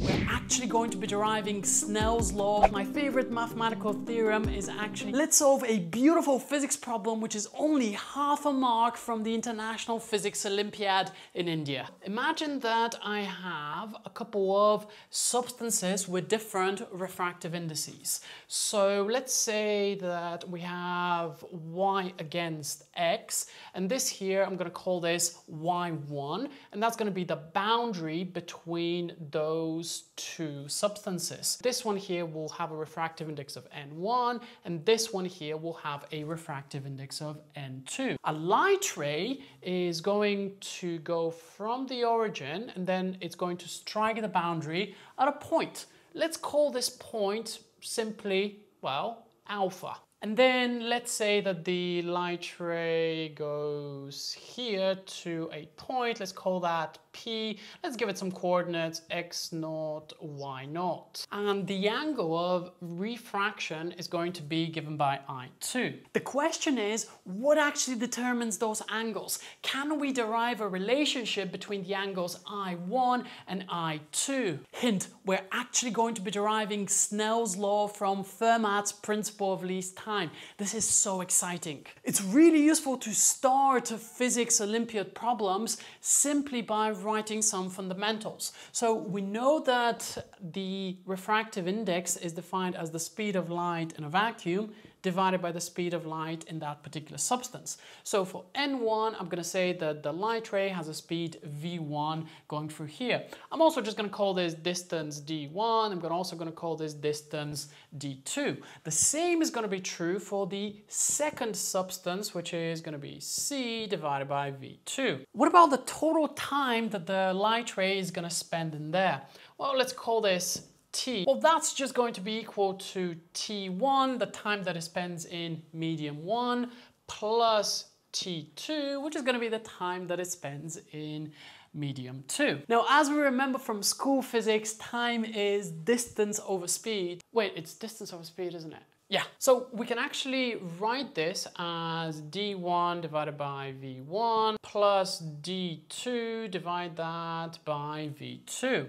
We're actually going to be deriving Snell's law. My favorite mathematical theorem is actually, let's solve a beautiful physics problem which is only half a mark from the International Physics Olympiad in India. Imagine that I have a couple of substances with different refractive indices. So let's say that we have y against x and this here I'm going to call this y1 and that's going to be the boundary between those two substances. This one here will have a refractive index of N1 and this one here will have a refractive index of N2. A light ray is going to go from the origin and then it's going to strike the boundary at a point. Let's call this point simply, well, alpha. And then let's say that the light ray goes here to a point, let's call that P. Let's give it some coordinates x naught, y naught. And the angle of refraction is going to be given by I2. The question is, what actually determines those angles? Can we derive a relationship between the angles I1 and I2? Hint, we're actually going to be deriving Snell's law from Fermat's principle of least time. This is so exciting. It's really useful to start physics Olympiad problems simply by writing some fundamentals. So we know that the refractive index is defined as the speed of light in a vacuum divided by the speed of light in that particular substance. So for N1, I'm going to say that the light ray has a speed V1 going through here. I'm also just going to call this distance D1. I'm also going to call this distance D2. The same is going to be true for the second substance, which is going to be C divided by V2. What about the total time that the light ray is going to spend in there? Well, let's call this t. Well, that's just going to be equal to t1, the time that it spends in medium 1, plus t2, which is going to be the time that it spends in medium 2. Now, as we remember from school physics, time is distance over speed. Wait, it's distance over speed, isn't it? Yeah, so we can actually write this as d1 divided by v1 plus d2 divide that by v2.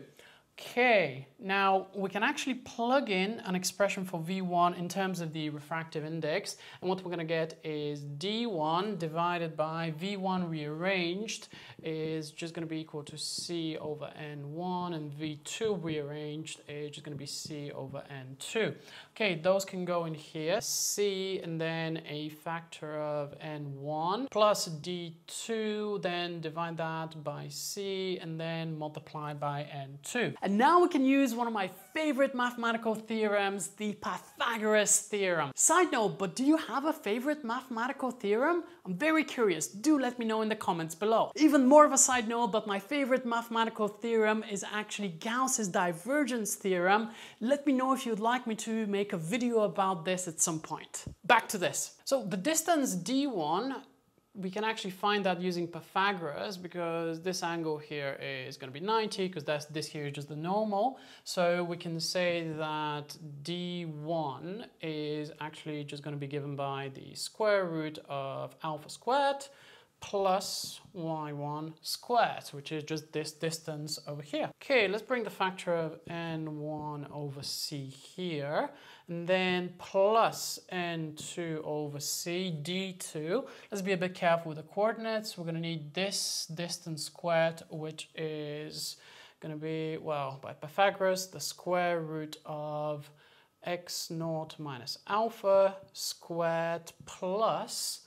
Okay, now we can actually plug in an expression for V1 in terms of the refractive index. And what we're going to get is D1 divided by V1 rearranged is just going to be equal to C over N1 and V2 rearranged is just going to be C over N2. Okay, those can go in here. C and then a factor of N1 plus D2, then divide that by C and then multiply by N2. And now we can use one of my favorite mathematical theorems, the Pythagoras theorem. Side note, but do you have a favorite mathematical theorem? I'm very curious, do let me know in the comments below. Even more of a side note, but my favorite mathematical theorem is actually Gauss's divergence theorem. Let me know if you'd like me to make a video about this at some point. Back to this. So the distance d1 we can actually find that using Pythagoras because this angle here is going to be 90 because that's this here is just the normal. So we can say that d1 is actually just going to be given by the square root of alpha squared plus y1 squared, which is just this distance over here. Okay, let's bring the factor of n1 over c here, and then plus n2 over c d2. Let's be a bit careful with the coordinates. We're going to need this distance squared, which is going to be, well, by Pythagoras, the square root of x naught minus alpha squared plus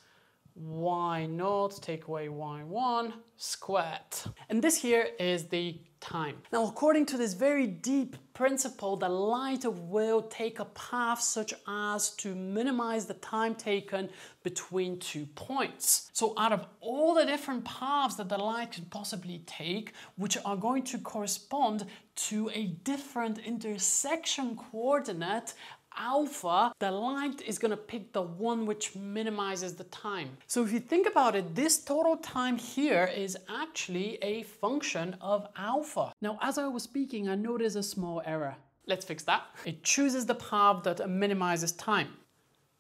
y naught, take away y1 squared. And this here is the time. Now, according to this very deep principle, the light will take a path such as to minimize the time taken between two points. So out of all the different paths that the light could possibly take, which are going to correspond to a different intersection coordinate, alpha, the light is going to pick the one which minimizes the time. So if you think about it, this total time here is actually a function of alpha. Now, as I was speaking, I noticed a small error. Let's fix that. It chooses the path that minimizes time.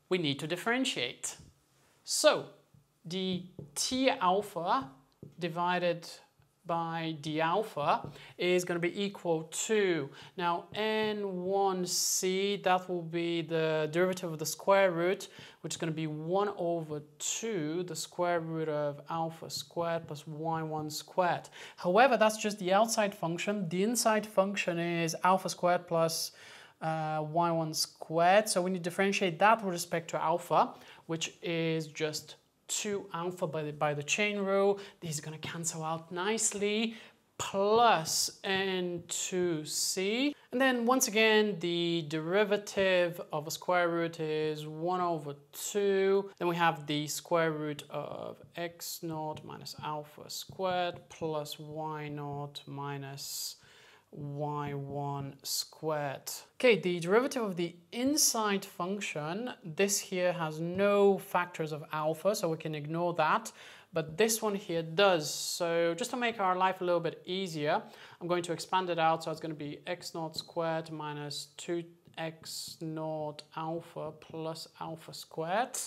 We need to differentiate. So the T alpha divided by d alpha is going to be equal to, now n1c, that will be the derivative of the square root, which is going to be 1 over 2, the square root of alpha squared plus y1 squared. However, that's just the outside function. The inside function is alpha squared plus uh, y1 squared. So we need to differentiate that with respect to alpha, which is just 2 alpha by the, by the chain rule. These are going to cancel out nicely plus n2c. And then once again, the derivative of a square root is 1 over 2. Then we have the square root of x naught minus alpha squared plus y naught minus y1 squared. Okay, the derivative of the inside function, this here has no factors of alpha, so we can ignore that. But this one here does. So just to make our life a little bit easier, I'm going to expand it out. So it's going to be x naught squared minus 2x naught alpha plus alpha squared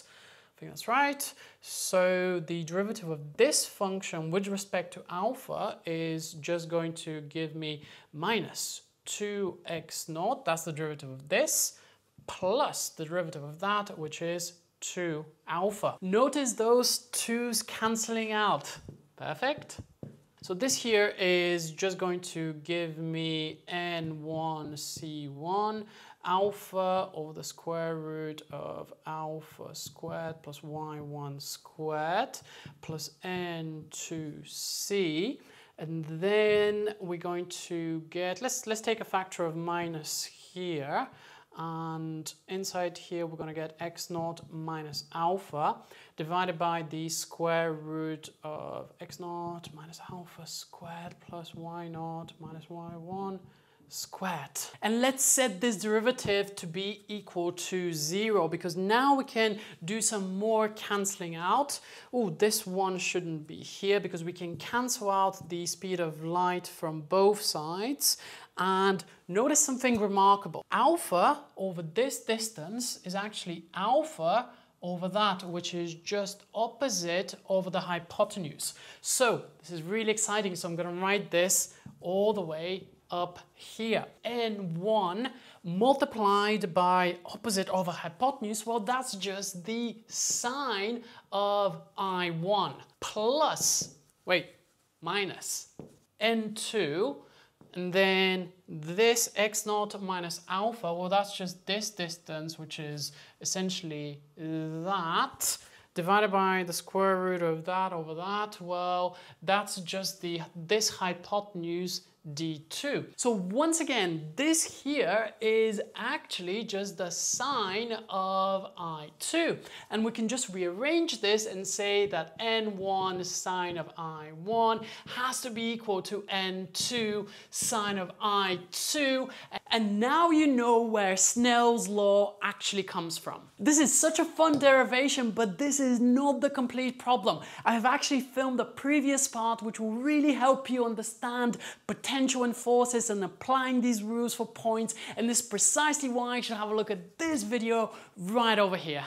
think that's right. So the derivative of this function with respect to alpha is just going to give me minus 2x naught, that's the derivative of this, plus the derivative of that, which is 2 alpha. Notice those 2's cancelling out. Perfect. So this here is just going to give me n1c1 alpha over the square root of alpha squared plus y1 squared plus n2c. And then we're going to get, let's, let's take a factor of minus here. And inside here, we're going to get x naught minus alpha divided by the square root of x naught minus alpha squared plus y naught minus y1 squared. And let's set this derivative to be equal to zero because now we can do some more cancelling out. Oh, this one shouldn't be here because we can cancel out the speed of light from both sides. And notice something remarkable. Alpha over this distance is actually alpha over that, which is just opposite over the hypotenuse. So this is really exciting. So I'm going to write this all the way up here. N1 multiplied by opposite over hypotenuse, well, that's just the sine of I1 plus, wait, minus N2, and then this x naught minus alpha, well, that's just this distance, which is essentially that, divided by the square root of that over that, well, that's just the this hypotenuse d2. So once again, this here is actually just the sine of i2. And we can just rearrange this and say that n1 sine of i1 has to be equal to n2 sine of i2. And now you know where Snell's law actually comes from. This is such a fun derivation, but this is not the complete problem. I have actually filmed a previous part which will really help you understand potential forces and applying these rules for points and this is precisely why you should have a look at this video right over here.